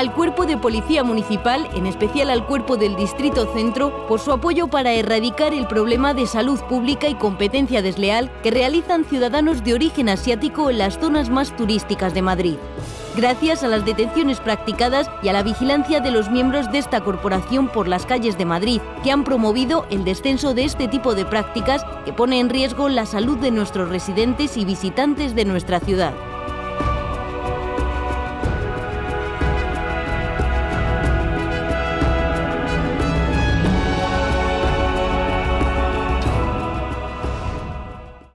al Cuerpo de Policía Municipal, en especial al Cuerpo del Distrito Centro, por su apoyo para erradicar el problema de salud pública y competencia desleal que realizan ciudadanos de origen asiático en las zonas más turísticas de Madrid gracias a las detenciones practicadas y a la vigilancia de los miembros de esta corporación por las calles de Madrid, que han promovido el descenso de este tipo de prácticas que pone en riesgo la salud de nuestros residentes y visitantes de nuestra ciudad.